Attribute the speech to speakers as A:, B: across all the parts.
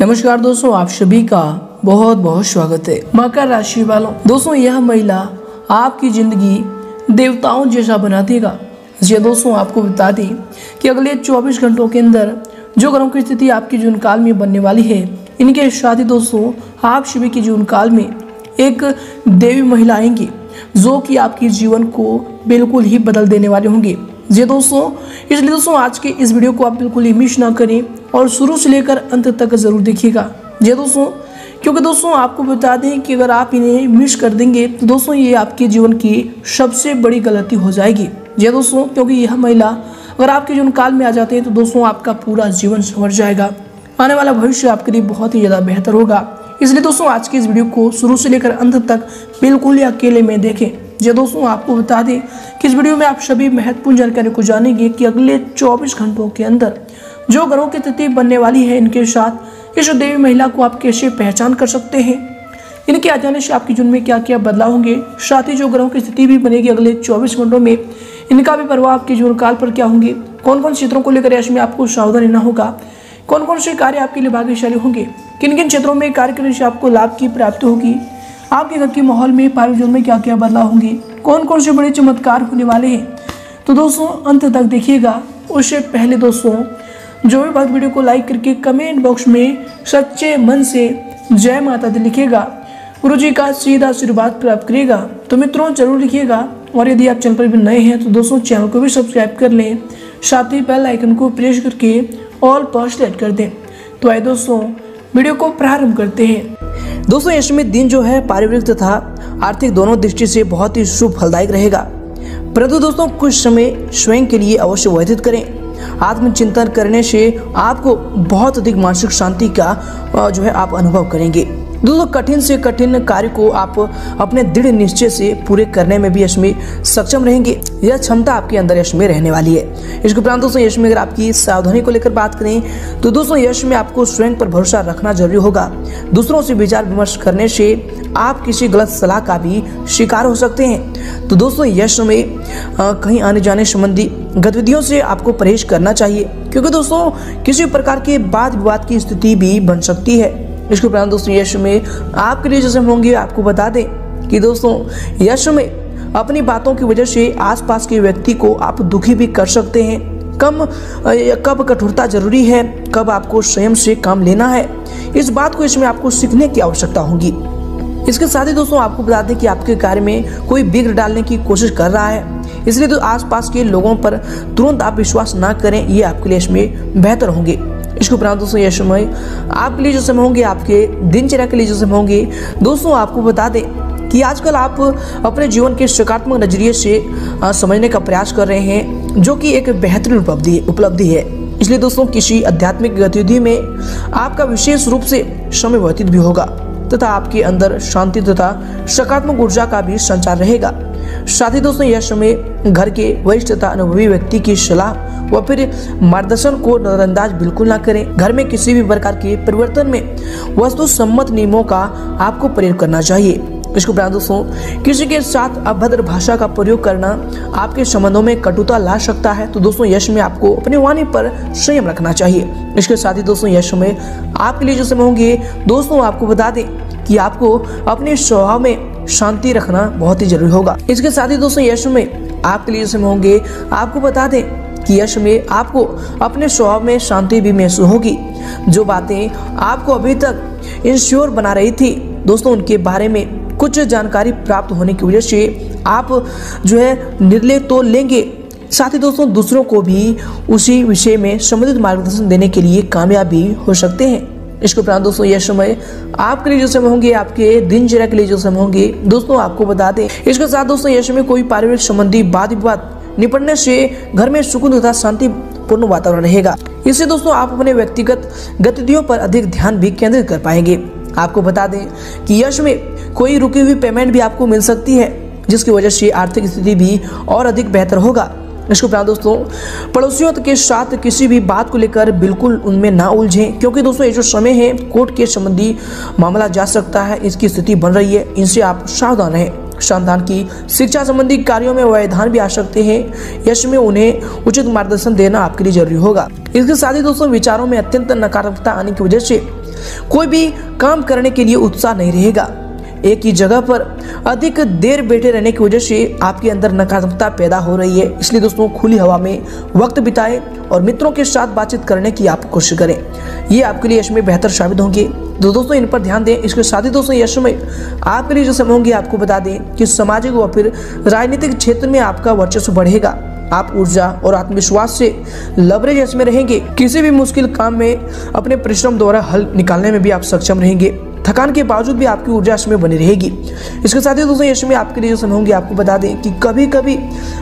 A: नमस्कार दोस्तों, आप सभी का बहुत बहुत स्वागत है। मकर राशि वालों, दोस्तों, यह महिला आपकी ज़िंदगी देवताओं जैसा बना देगा जी दोस्तों, आपको बता दें कि अगले 24 घंटों के अंदर जो ग्रहों की स्थिति आपके जीवन काल में बनने वाली है, इनके साथ ही दोस्तों, आप सभी के जीवन काल में एक देवी महिला आएँगी, जो कि आपके जीवन को बिल्कुल ही बदल देने वाले होंगे। जी दोस्तों, इसलिए दोस्तों, आज के इस वीडियो को आप बिल्कुल ही मिस ना करें। और शुरू से लेकर अंत तक ज़रूर देखिएगा। जी दोस्तों, क्योंकि दोस्तों, आपको बता दें कि अगर आप इन्हें मिस कर देंगे तो दोस्तों, ये आपके जीवन की सबसे बड़ी गलती हो जाएगी। जी दोस्तों, क्योंकि यह महिला, अगर आपके जीवन काल में आ जाते हैं तो दोस्तों, आपका पूरा जीवन संवर जाएगा। आने वाला भविष्य आपके लिए बहुत ही ज़्यादा बेहतर होगा। इसलिए दोस्तों, आज की इस वीडियो को शुरू से लेकर अंत तक बिल्कुल ही अकेले में देखें। जी दोस्तों, आपको बता दें कि इस वीडियो में आप सभी महत्वपूर्ण जानकारी को जानेंगे कि अगले 24 घंटों के अंदर जो ग्रहों की स्थिति बनने वाली है, इनके साथ इस देवी महिला को आप कैसे पहचान कर सकते हैं? इनके आ जाने से आपके जीवन में क्या क्या बदलाव होंगे, साथ ही जो ग्रहों की स्थिति भी बनेगी अगले 24 घंटों में, इनका भी प्रभाव आपके जीवन काल पर क्या होंगे? कौन कौन क्षेत्रों को लेकर ऐसे में आपको सावधान रहना होगा? कौन कौन से कार्य आपके लिए भाग्यशाली होंगे? किन किन क्षेत्रों में कार्य करने से आपको लाभ की प्राप्ति होगी? आपके घर के माहौल में, पारिवारिक जीवन में क्या क्या बदलाव होंगे? कौन कौन से बड़े चमत्कार होने वाले हैं? तो दोस्तों, अंत तक देखिएगा। उससे पहले दोस्तों जो भी बात वीडियो को लाइक करके कमेंट बॉक्स में सच्चे मन से जय माता दी लिखेगा। गुरु जी का सीधा आशीर्वाद प्राप्त करिएगा तो मित्रों, ज़रूर लिखिएगा। और यदि आप चैनल पर भी नए हैं तो दोस्तों, चैनल को भी सब्सक्राइब कर लें। साथ ही बेल आइकन को प्रेस करके ऑल पर सेलेक्ट कर दें। तो आइए दोस्तों, वीडियो को प्रारंभ करते हैं। दोस्तों इसमें दिन जो है, पारिवारिक तथा आर्थिक दोनों दृष्टि से बहुत ही शुभ फलदायक रहेगा। परंतु दोस्तों, कुछ समय स्वयं के लिए अवश्य व्यतीत करें। आत्मचिंतन करने से आपको बहुत अधिक मानसिक शांति का जो है आप अनुभव करेंगे। दोस्तों, कठिन से कठिन कार्य को आप अपने दृढ़ निश्चय से पूरे करने में भी यशमें सक्षम रहेंगे। यह क्षमता आपके अंदर यश में रहने वाली है। इसके उपरांत दोस्तों, यश में अगर आपकी सावधानी को लेकर बात करें तो दोस्तों, यश में आपको स्वयं पर भरोसा रखना ज़रूरी होगा। दूसरों से विचार विमर्श करने से आप किसी गलत सलाह का भी शिकार हो सकते हैं। तो दोस्तों, यश में कहीं आने जाने संबंधी गतिविधियों से आपको परहेज करना चाहिए। क्योंकि दोस्तों, किसी प्रकार के वाद विवाद की स्थिति भी बन सकती है। इसके उपरांत दोस्तों, यश में आपके लिए जैसे होंगे, आपको बता दें कि दोस्तों, यश में अपनी बातों की वजह से आसपास के व्यक्ति को आप दुखी भी कर सकते हैं। कम कब कठोरता ज़रूरी है, कब आपको स्वयं से काम लेना है। इस बात को इसमें आपको सीखने की आवश्यकता होगी। इसके साथ ही दोस्तों, आपको बता दें कि आपके कार्य में कोई बिगड़ डालने की कोशिश कर रहा है। इसलिए तो आसपास के लोगों पर तुरंत आप विश्वास ना करें, ये आपके लिए इसमें बेहतर होंगे। इसके उपरांत दोस्तों, यह समय आपके लिए जो समय होंगे, आपके दिनचर्या के लिए जो समय होंगे। दोस्तों, आपको बता दें कि आजकल आप अपने जीवन के सकारात्मक नज़रिए से समझने का प्रयास कर रहे हैं, जो कि एक बेहतरीन उपलब्धि उपलब्धि है। इसलिए दोस्तों, किसी आध्यात्मिक गतिविधि में आपका विशेष रूप से समय व्यतीत भी होगा। तथा आपके अंदर शांति तथा सकारात्मक ऊर्जा का भी संचार रहेगा। साथ ही दोस्तों, यह समय घर के वरिष्ठ तथा अनुभवी व्यक्ति की सलाह व फिर मार्गदर्शन को नजरअंदाज बिल्कुल ना करें। घर में किसी भी प्रकार के परिवर्तन में वस्तु सम्मत नियमों का आपको प्रयोग करना चाहिए। इसको उपरांत दोस्तों किसी के साथ अभद्र भाषा का प्रयोग करना आपके संबंधों में कटुता ला सकता है तो दोस्तों, यश में आपको अपनी वाणी पर संयम रखना चाहिए। इसके साथ ही, दोस्तों, यश में आपके लिए जो समय होंगे, दोस्तों, आपको बता दें कि आपको अपने स्वभाव में शांति रखना बहुत ही ज़रूरी होगा। इसके साथ ही, दोस्तों, यश में आपके लिए जो समय होंगे, आपको बता दें कि यश में आपको अपने स्वभाव में शांति भी महसूस होगी। जो बातें आपको अभी तक इंश्योर बना रही थी, दोस्तों, उनके बारे में कुछ जानकारी प्राप्त होने की वजह से आप जो है निर्णय तो लेंगे। साथ ही दोस्तों, दूसरों को भी उसी विषय में संबंधित मार्गदर्शन देने के लिए कामयाब भी हो सकते हैं। इसके उपरांत दोस्तों, यह समय आपके लिए जो समय होंगे, आपके दिनचर्या के लिए जो समय होंगे, दोस्तों, आपको बता दें। इसके साथ दोस्तों, यह समय कोई पारिवारिक संबंधी वाद विवाद निपटने से घर में सुकून तथा शांतिपूर्ण वातावरण रहेगा। इससे दोस्तों, आप अपने व्यक्तिगत गतिविधियों पर अधिक ध्यान भी केंद्रित कर पाएँगे। आपको बता दें कि यश में कोई रुकी हुई पेमेंट भी आपको मिल सकती है, जिसकी वजह से आर्थिक स्थिति भी और अधिक बेहतर होगा। इसके उपरांत दोस्तों, पड़ोसियों के साथ किसी भी बात को लेकर बिल्कुल उनमें ना उलझें, क्योंकि दोस्तों, ये जो समय है, कोर्ट के संबंधी मामला जा सकता है, इसकी स्थिति बन रही है, इनसे आप सावधान रहें। संतान की शिक्षा संबंधी कार्यों में व्यवधान भी आ सकते हैं, यश में उन्हें उचित मार्गदर्शन देना आपके लिए ज़रूरी होगा। इसके साथ ही दोस्तों, विचारों में अत्यंत नकारात्मकता आने की वजह से कोई भी काम करने के लिए उत्साह नहीं रहेगा। एक ही जगह पर अधिक देर बैठे रहने की वजह से आपके अंदर नकारात्मकता पैदा हो रही है। इसलिए दोस्तों, खुली हवा में वक्त बिताएँ और मित्रों के साथ बातचीत करने की आप कोशिश करें। ये आपके लिए यश में बेहतर साबित होंगे। तो दोस्तों, इन पर ध्यान दें। इसके साथ ही दोस्तों, यश में आपके लिए जो समय होंगे, आपको बता दें कि सामाजिक व फिर राजनीतिक क्षेत्र में आपका वर्चस्व बढ़ेगा। आप ऊर्जा और आत्मविश्वास से लवरेज इसमें रहेंगे। किसी भी मुश्किल काम में अपने परिश्रम द्वारा हल निकालने में भी आप सक्षम रहेंगे। थकान के बावजूद भी आपकी ऊर्जा इसमें बनी रहेगी। इसके साथ ही दोस्तों यश में आपके लिए जो समय होंगे, आपको बता दें कि कभी कभी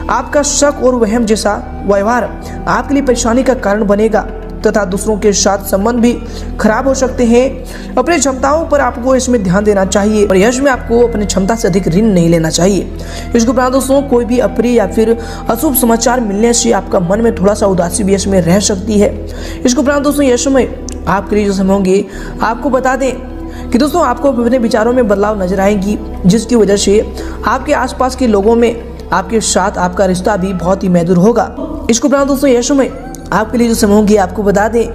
A: आपका शक और वहम जैसा व्यवहार आपके लिए परेशानी का कारण बनेगा। तथा दूसरों के साथ संबंध भी खराब हो सकते हैं। अपनी क्षमताओं पर आपको इसमें ध्यान देना चाहिए और यश में आपको अपनी क्षमता से अधिक ऋण नहीं लेना चाहिए। इसके उपरांत दोस्तों, कोई भी अप्रिय या फिर अशुभ समाचार मिलने से आपका मन में थोड़ा सा उदासी भी इसमें रह सकती है। इसके उपरांत दोस्तों, यश में आपके लिए जो समय होंगे, आपको बता दें कि दोस्तों, आपको विभिन्न विचारों में बदलाव नज़र आएँगी, जिसकी वजह से आपके आसपास के लोगों में आपके साथ आपका रिश्ता भी बहुत ही महदूर होगा। इसको उपरांत दोस्तों, यश में आपके लिए जो समय होंगे आपको बता दें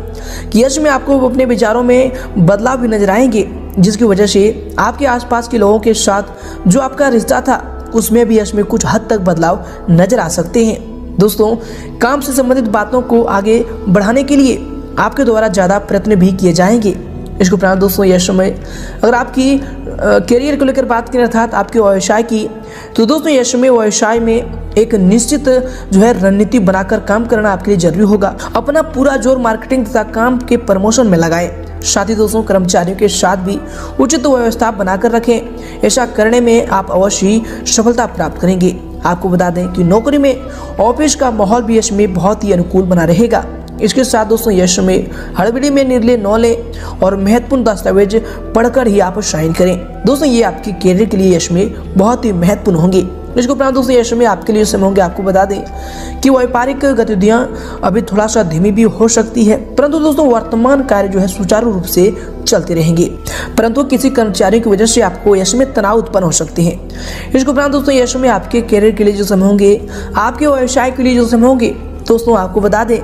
A: कि यश में आपको अपने विचारों में बदलाव भी नज़र आएँगे, जिसकी वजह से आपके आसपास के लोगों के साथ जो आपका रिश्ता था, उसमें भी यश में कुछ हद तक बदलाव नज़र आ सकते हैं। दोस्तों, काम से संबंधित बातों को आगे बढ़ाने के लिए आपके द्वारा ज़्यादा प्रयत्न भी किए जाएँगे। इसको प्राण दोस्तों, यह समय। अगर आपकी करियर को लेकर बात करें अर्थात आपके व्यवसाय की तो दोस्तों, यह समय व्यवसाय में एक निश्चित, जो है, रणनीति बनाकर काम करना आपके लिए ज़रूरी होगा। अपना पूरा ज़ोर मार्केटिंग तथा काम के प्रमोशन में लगाएँ। साथ ही दोस्तों, कर्मचारियों के साथ भी उचित व्यवस्था बनाकर रखें। ऐसा करने में आप अवश्य ही सफलता प्राप्त करेंगे। आपको बता दें कि नौकरी में ऑफ़िस का माहौल भी इसमें बहुत ही अनुकूल बना रहेगा। इसके साथ दोस्तों, यश में हड़बड़ी में निर्णय न लें और महत्वपूर्ण दस्तावेज़ पढ़कर ही आप साइन करें। दोस्तों, ये आपके कैरियर के लिए यश में बहुत ही महत्वपूर्ण होंगे। इसके उपरांत दोस्तों, यश में आपके लिए समय होंगे। आपको बता दें कि व्यापारिक गतिविधियाँ अभी थोड़ा सा धीमी भी हो सकती है, परंतु दोस्तों, वर्तमान कार्य जो है सुचारू रूप से चलते रहेंगे। परंतु किसी कर्मचारी की वजह से आपको यश में तनाव उत्पन्न हो सकते हैं। इसके उपरांत दोस्तों, यश में आपके कैरियर के लिए जो समय होंगे, आपके व्यवसाय के लिए जो समय होंगे दोस्तों, आपको बता दें,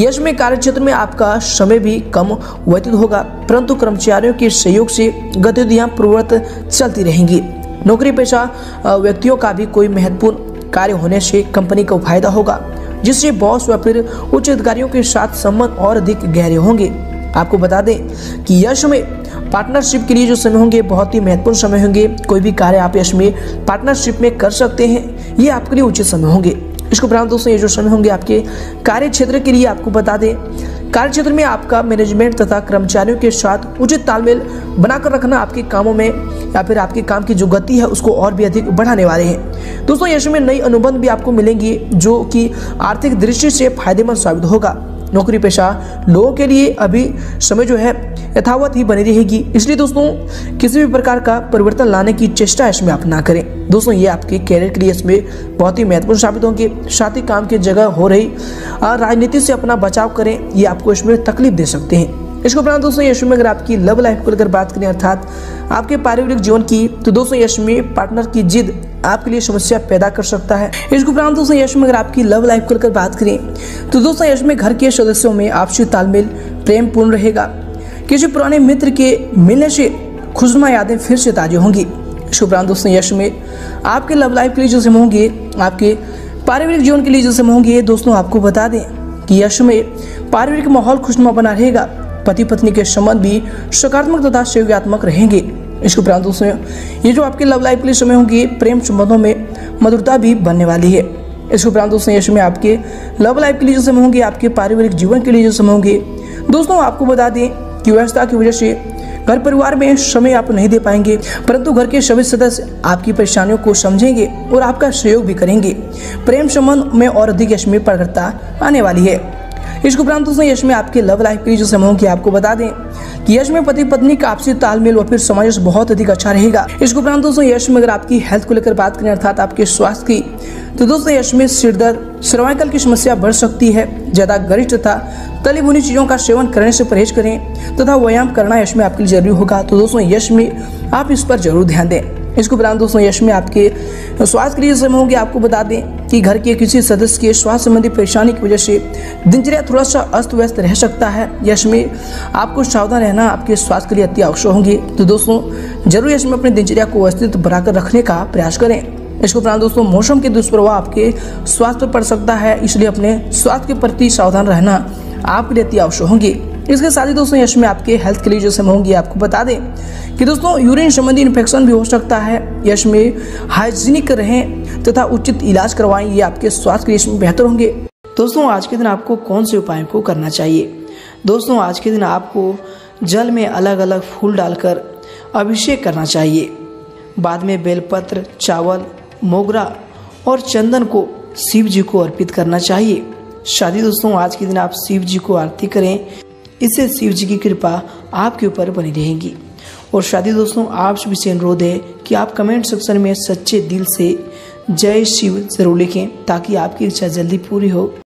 A: यश में कार्य क्षेत्र में आपका समय भी कम व्यतीत होगा, परंतु कर्मचारियों के सहयोग से गतिविधियाँ पूर्वत चलती रहेंगी। नौकरी पेशा व्यक्तियों का भी कोई महत्वपूर्ण कार्य होने से कंपनी को फ़ायदा होगा, जिससे बॉस व फिर उच्च अधिकारियों के साथ संबंध और अधिक गहरे होंगे। आपको बता दें कि यश में पार्टनरशिप के लिए जो समय होंगे, बहुत ही महत्वपूर्ण समय होंगे। कोई भी कार्य आप यश में पार्टनरशिप में कर सकते हैं, ये आपके लिए उचित समय होंगे। इसको उपरांत दोस्तों, ये जो समय होंगे आपके, कार्य क्षेत्र के लिए आपको बता दें। कार्य क्षेत्र में आपका मैनेजमेंट तथा कर्मचारियों के साथ उचित तालमेल बनाकर रखना आपके कामों में या फिर आपके काम की जो गति है, उसको और भी अधिक बढ़ाने वाले हैं। दोस्तों यश में नई अनुबंध भी आपको मिलेंगी, जो कि आर्थिक दृष्टि से फ़ायदेमंद साबित होगा। नौकरी पेशा लोगों के लिए अभी समय जो है यथावत ही बनी रहेगी। इसलिए दोस्तों, किसी भी प्रकार का परिवर्तन लाने की चेष्टा इसमें आप ना करें। दोस्तों, ये आपके कैरियर के लिए इसमें बहुत ही महत्वपूर्ण साबित होंगे। साथ ही काम की जगह हो रही राजनीति से अपना बचाव करें, ये आपको इसमें तकलीफ़ दे सकते हैं। इसके उपरांत दोस्तों यश में अगर आपकी लव लाइफ को लेकर बात करें, अर्थात आपके पारिवारिक जीवन की तो दोस्तों यश में पार्टनर की जिद आपके लिए समस्या पैदा कर सकता है। इसके उपरांत दोस्तों यश में अगर आपकी लव लाइफ को लेकर बात करें तो दोस्तों यश में घर के सदस्यों में आपसी तालमेल प्रेम पूर्ण रहेगा। किसी पुराने मित्र के मिलने से खुशनुमा यादें फिर से ताज़ी होंगी। इसके उपरांत दोस्तों यश में आपके लव लाइफ के लिए जो समय होंगे, आपके पारिवारिक जीवन के लिए जो समय होंगे, दोस्तों, आपको बता दें कि यश में पारिवारिक माहौल खुशनुमा बना रहेगा। पति पत्नी के संबंध भी सकारात्मक तथा सहयोगात्मक रहेंगे। इसके उपरांत दोस्तों, ये जो आपके लव लाइफ के लिए समय होंगे, प्रेम संबंधों में मधुरता भी बनने वाली है। इसके उपरांत दोस्तों, ये समय आपके लव लाइफ के लिए जो समय होंगे, आपके पारिवारिक जीवन के लिए जो समय होंगे। दोस्तों, आपको बता दें कि व्यवस्था की वजह से घर परिवार में समय आप नहीं दे पाएँगे, परंतु घर के सभी सदस्य आपकी परेशानियों को समझेंगे और आपका सहयोग भी करेंगे। प्रेम संबंध में और अधिक यशमी प्रखरता आने वाली है। इसके उपरांत दोस्तों यश में आपके लव लाइफ के जो समूह की आपको बता दें कि यश में पति पत्नी का आपसी तालमेल व फिर समाज बहुत अधिक अच्छा रहेगा। इसके उपरांत दोस्तों यश में अगर आपकी हेल्थ को लेकर बात करें, अर्थात आपके स्वास्थ्य की तो दोस्तों यश में सिर दर्द सर्वाइकल की समस्या बढ़ सकती है, ज़्यादा गरिष्ठ तथा तली भुनी चीज़ों का सेवन करने से परहेज करें तथा व्यायाम करना यश में आपके लिए ज़रूरी होगा। तो दोस्तों यश में आप इस पर ज़रूर ध्यान दें। इसके उपरांत दोस्तों, यश में आपके स्वास्थ्य के लिए समय होंगे आपको बता दें कि घर के किसी सदस्य के स्वास्थ्य संबंधी परेशानी की वजह से दिनचर्या थोड़ा सा अस्त व्यस्त रह सकता है। यश में आपको सावधान रहना आपके स्वास्थ्य के लिए अति आवश्यक होंगे। तो दोस्तों, ज़रूर यश में अपनी दिनचर्या को व्यवस्थित बनाकर रखने का प्रयास करें। इसके उपरांत दोस्तों, मौसम के दुष्प्रभाव आपके स्वास्थ्य पर पड़ सकता है, इसलिए अपने स्वास्थ्य के प्रति सावधान रहना आपके लिए अति आवश्यक होंगे। इसके साथ ही दोस्तों, यश में आपके हेल्थ के लिए जो समय होंगी, आपको बता दें कि दोस्तों यूरिन संबंधी इन्फेक्शन भी हो सकता है। यश में हाइजीनिक रहें तथा उचित इलाज करवाएँ, ये आपके स्वास्थ्य के लिए बेहतर होंगे। दोस्तों, आज के दिन आपको कौन से उपाय को करना चाहिए? दोस्तों, आज के दिन आपको जल में अलग अलग फूल डालकर अभिषेक करना चाहिए। बाद में बेलपत्र, चावल, मोगरा और चंदन को शिव जी को अर्पित करना चाहिए। शादी दोस्तों, आज के दिन आप शिव जी को आरती करें। इससे शिव जी की कृपा आपके ऊपर बनी रहेगी। और शादी दोस्तों, आप सभी से अनुरोध है कि आप कमेंट सेक्शन में सच्चे दिल से जय शिव ज़रूर लिखें ताकि आपकी इच्छा जल्दी पूरी हो।